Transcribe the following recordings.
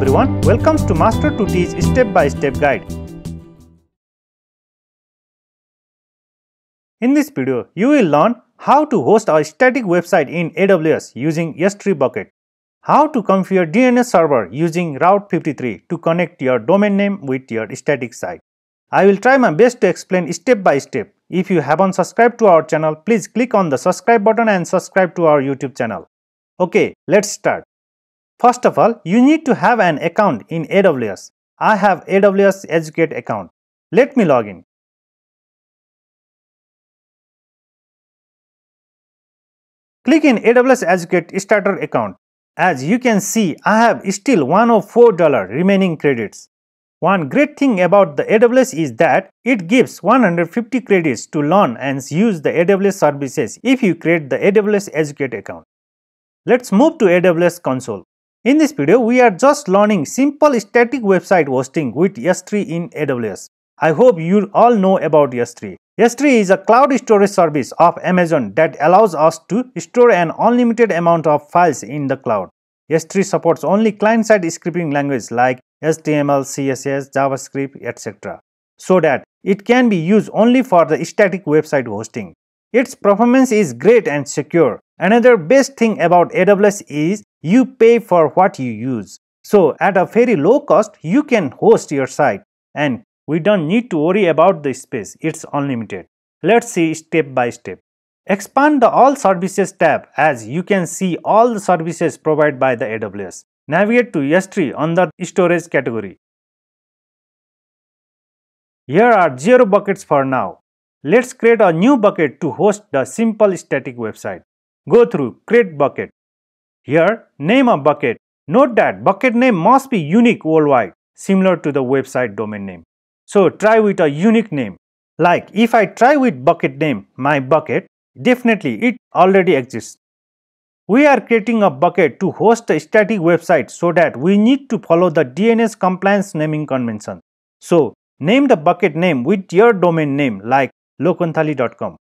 everyone, welcome to Master2Teach Step by Step Guide. In this video, you will learn how to host a static website in AWS using S3 bucket, how to configure DNS server using Route 53 to connect your domain name with your static site. I will try my best to explain step by step. If you haven't subscribed to our channel, please click on the subscribe button and subscribe to our YouTube channel. Okay, let's start. First of all, you need to have an account in AWS. I have AWS Educate account. Let me log in. Click in AWS Educate Starter account. As you can see, I have still $104 remaining credits. One great thing about the AWS is that it gives 150 credits to learn and use the AWS services if you create the AWS Educate account. Let's move to AWS console. In this video, we are just learning simple static website hosting with S3 in AWS. I hope you all know about S3. S3 is a cloud storage service of Amazon that allows us to store an unlimited amount of files in the cloud. S3 supports only client-side scripting language like HTML, CSS, JavaScript, etc. so that it can be used only for the static website hosting. Its performance is great and secure. Another best thing about AWS is you pay for what you use. So at a very low cost, you can host your site and we don't need to worry about the space, it's unlimited. Let's see step by step. Expand the All Services tab as you can see all the services provided by the AWS. Navigate to S3 on the storage category. Here are 0 buckets for now. Let's create a new bucket to host the simple static website. Go through Create Bucket. Here, name a bucket. Note that bucket name must be unique worldwide, similar to the website domain name. So try with a unique name. Like if I try with bucket name, my bucket, definitely it already exists. We are creating a bucket to host a static website so that we need to follow the DNS compliance naming convention. So name the bucket name with your domain name like lokanthali.com.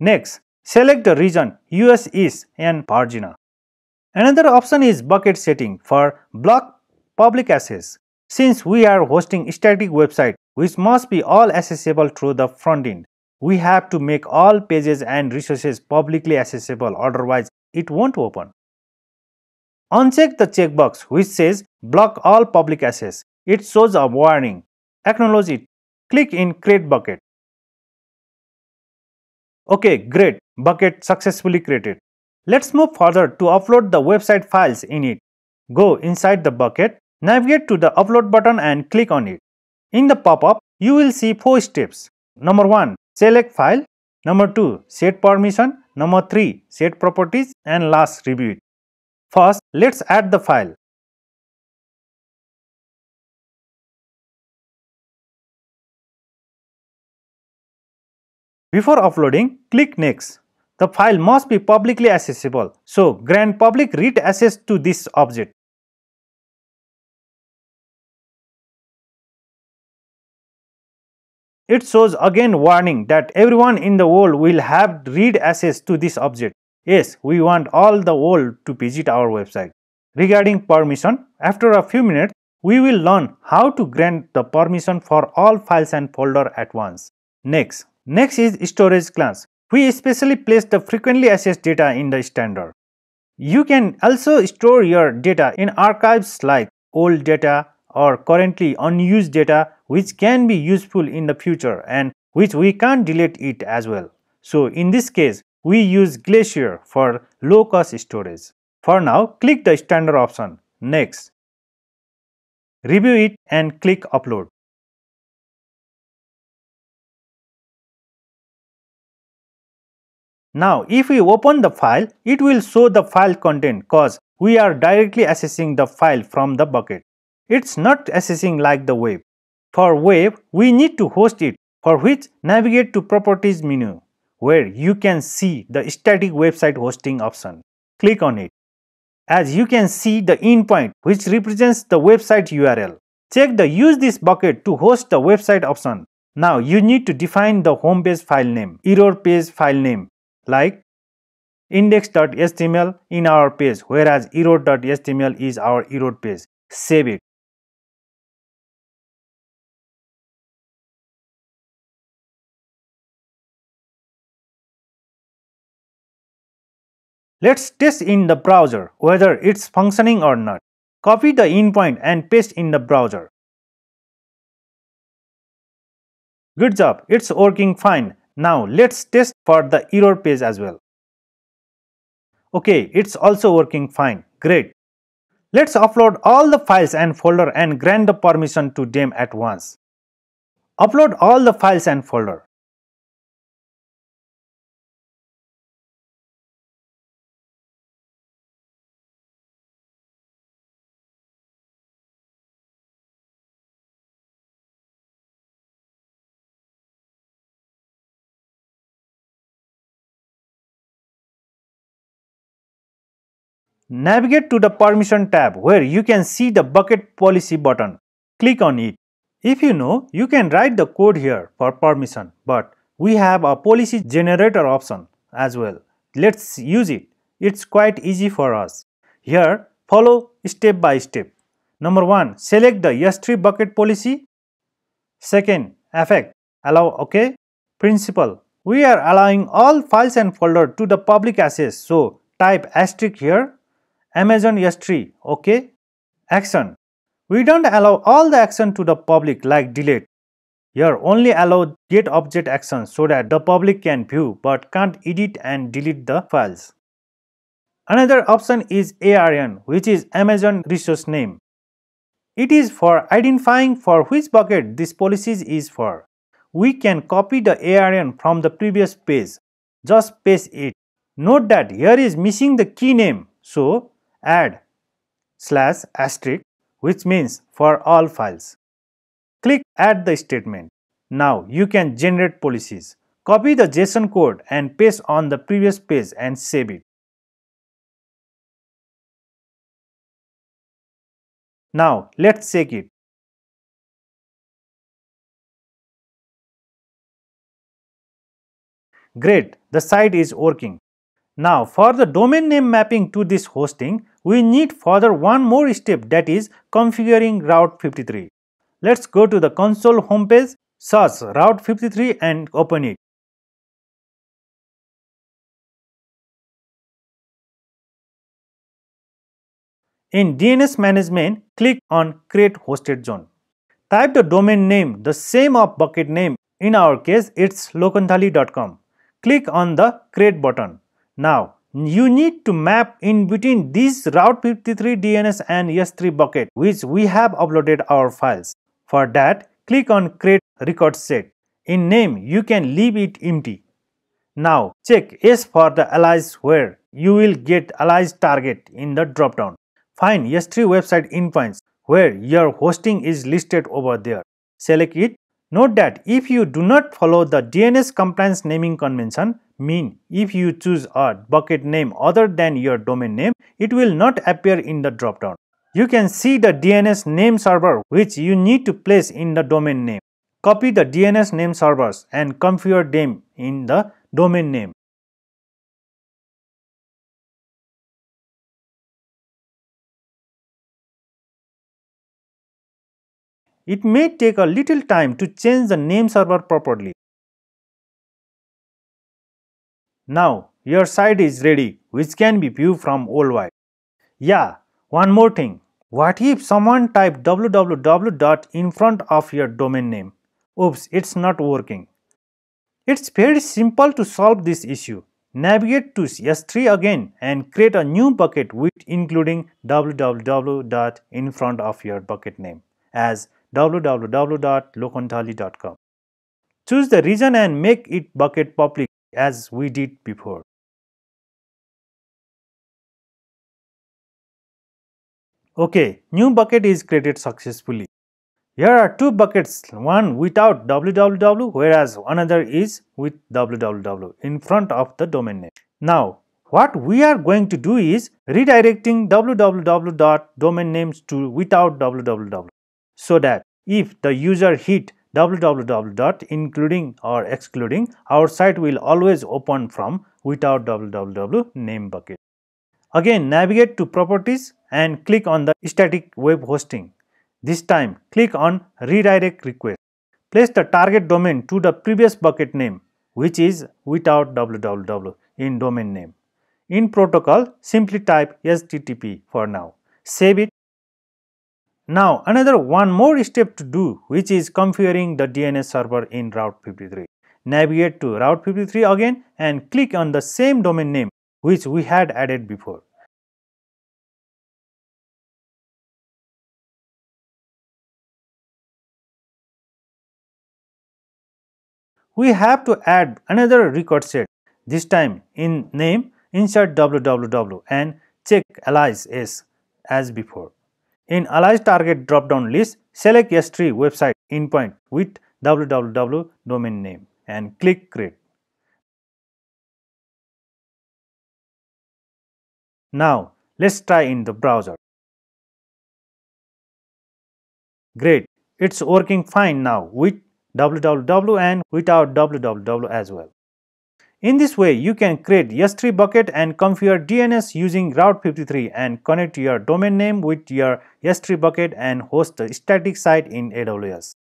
Next, select the region US East and Virginia. Another option is bucket setting for block public access. Since we are hosting static website, which must be all accessible through the front end. We have to make all pages and resources publicly accessible, otherwise it won't open. Uncheck the checkbox which says block all public access. It shows a warning. Acknowledge it. Click in create bucket. Okay, great. Bucket successfully created. Let's move further to upload the website files in it. Go inside the bucket, navigate to the upload button and click on it. In the pop-up, you will see four steps. Number 1. Select file. Number 2. Set permission. Number 3. Set properties and last review it. First, let's add the file. Before uploading, click Next. The file must be publicly accessible, so grant public read access to this object. It shows again warning that everyone in the world will have read access to this object. Yes, we want all the world to visit our website. Regarding permission, after a few minutes, we will learn how to grant the permission for all files and folder at once. Next, next is storage class. We especially place the frequently accessed data in the standard. You can also store your data in archives like old data or currently unused data which can be useful in the future and which we can't delete it as well. So in this case, we use Glacier for low cost storage. For now, click the standard option. Next. Review it and click upload. Now, if we open the file, it will show the file content cause we are directly accessing the file from the bucket. It's not accessing like the web. For web, we need to host it, for which navigate to Properties menu, where you can see the static website hosting option. Click on it. As you can see the endpoint, which represents the website URL. Check the Use this bucket to host the website option. Now you need to define the home page file name, error page file name, like index.html in our page whereas error.html is our error page. Save it. Let's test in the browser whether it's functioning or not. Copy the endpoint and paste in the browser. Good job, it's working fine. Now let's test for the error page as well. Okay, it's also working fine. Great. Let's upload all the files and folder and grant the permission to them at once. Upload all the files and folder. Navigate to the Permission tab where you can see the Bucket Policy button. Click on it. If you know, you can write the code here for permission, but we have a policy generator option as well. Let's use it. It's quite easy for us. Here, follow step by step. Number 1. Select the S3 bucket policy. Second, effect. Allow OK. Principal, We are allowing all files and folder to the public access. So, type asterisk here Amazon S3, okay? Action. We don't allow all the action to the public like delete. Here only allow get object action so that the public can view but can't edit and delete the files. Another option is ARN which is Amazon resource name. It is for identifying for which bucket this policy is for. We can copy the ARN from the previous page. Just paste it. Note that here is missing the key name. So add slash asterisk which means for all files. Click add the statement. Now you can generate policies. Copy the JSON code and paste on the previous page and save it. Now let's check it. Great, the site is working. Now for the domain name mapping to this hosting, we need further one more step that is configuring Route 53. Let's go to the console homepage, search Route 53 and open it. In DNS management, click on create hosted zone. Type the domain name, the same of bucket name. In our case, it's lokanthali.com. Click on the create button. Now, you need to map in between this Route 53 DNS and S3 bucket which we have uploaded our files. For that, click on create record set. In name, you can leave it empty. Now, check S for the alias where you will get alias target in the dropdown. Find S3 website endpoints where your hosting is listed over there. Select it. Note that if you do not follow the DNS compliance naming convention, mean if you choose a bucket name other than your domain name, it will not appear in the dropdown. You can see the DNS name server which you need to place in the domain name. Copy the DNS name servers and configure them in the domain name. It may take a little time to change the name server properly. Now your site is ready which can be viewed from worldwide. Yeah, one more thing. What if someone type www in front of your domain name? Oops, it's not working. It's very simple to solve this issue. Navigate to S3 again and create a new bucket with including www in front of your bucket name as www.lokanthali.com. Choose the region and make it bucket public as we did before. Okay, new bucket is created successfully. Here are two buckets, one without www whereas another is with www in front of the domain name. Now, what we are going to do is redirecting www.domain names to without www so that if the user hit www dot including or excluding our site will always open from without www name bucket. Again navigate to properties and click on the static web hosting. This time click on redirect request. Place the target domain to the previous bucket name which is without www in domain name. In protocol, simply type HTTP for now. Save it. Now another one more step to do which is configuring the DNS server in Route 53. Navigate to Route 53 again and click on the same domain name which we had added before. We have to add another record set, this time in name insert www and check alias s as before. In alias target drop-down list, select S3 website endpoint with www domain name and click create. Now let's try in the browser. Great, it's working fine now with www and without www as well. In this way, you can create S3 bucket and configure DNS using Route 53 and connect your domain name with your S3 bucket and host the static site in AWS.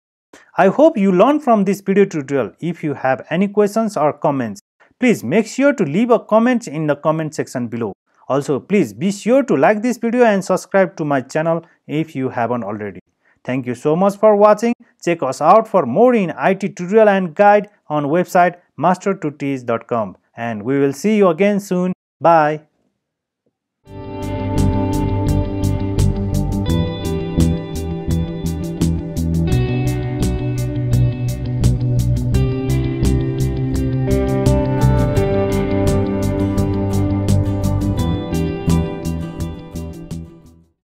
I hope you learned from this video tutorial. If you have any questions or comments, please make sure to leave a comment in the comment section below. Also, please be sure to like this video and subscribe to my channel if you haven't already. Thank you so much for watching. Check us out for more in IT tutorial and guide on website master2teach.com and we will see you again soon. Bye.